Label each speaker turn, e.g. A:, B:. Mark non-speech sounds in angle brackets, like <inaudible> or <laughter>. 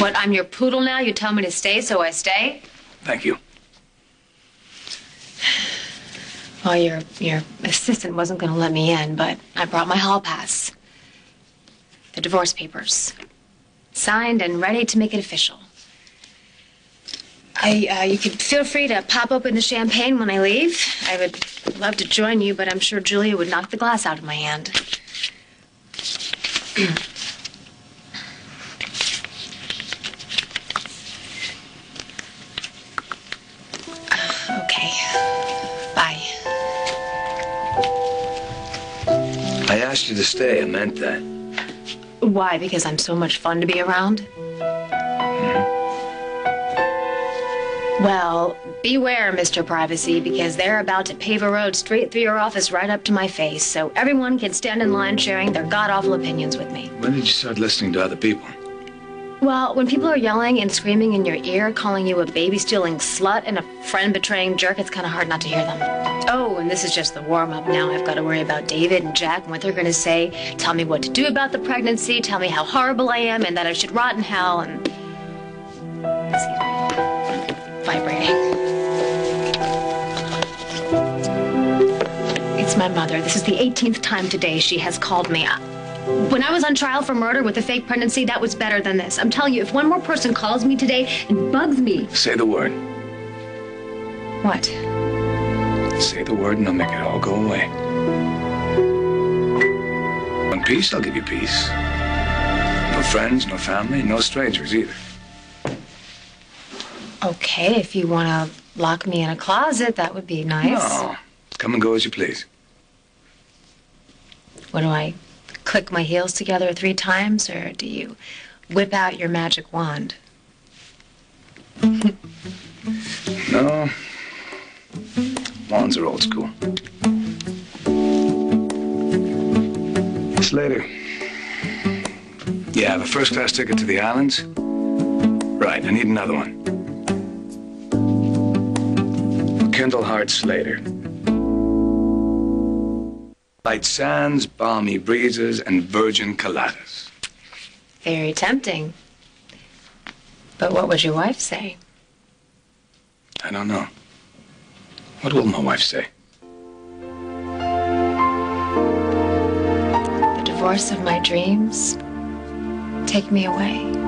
A: What, I'm your poodle now? You tell me to stay, so I stay?
B: Thank you.
A: Well, your your assistant wasn't going to let me in, but I brought my hall pass. The divorce papers. Signed and ready to make it official. I, uh, you could feel free to pop open the champagne when I leave. I would love to join you, but I'm sure Julia would knock the glass out of my hand. <clears throat>
B: you to stay. I meant that.
A: Why? Because I'm so much fun to be around? Mm-hmm. Well, beware, Mr. Privacy, because they're about to pave a road straight through your office right up to my face, so everyone can stand in line sharing their god awful opinions with me.
B: When did you start listening to other people?
A: Well, when people are yelling and screaming in your ear, calling you a baby stealing slut and a friend betraying jerk, it's kind of hard not to hear them. Oh, and this is just the warm up. Now I've got to worry about David and Jack and what they're going to say. Tell me what to do about the pregnancy, tell me how horrible I am and that I should rot in hell and. Excuse me. Vibrating. It's my mother. This is the 18th time today she has called me. When I was on trial for murder with a fake pregnancy, that was better than this. I'm telling you, if one more person calls me today and bugs me.
B: Say the word.
A: What?
B: Say the word and I'll make it all go away. Want peace? I'll give you peace. No friends, no family, no strangers either.
A: Okay, if you want to lock me in a closet, that would be nice.
B: No. Come and go as you please.
A: What do I click my heels together three times, or do you whip out your magic wand? <laughs>
B: No. Wands are old school. Slater. You have a first class ticket to the islands? Right, I need another one. Kendall Hart Slater. Light sands, balmy breezes, and virgin coladas.
A: Very tempting. But what would your wife say?
B: I don't know. What will my wife say?
A: The divorce of my dreams? Take me away.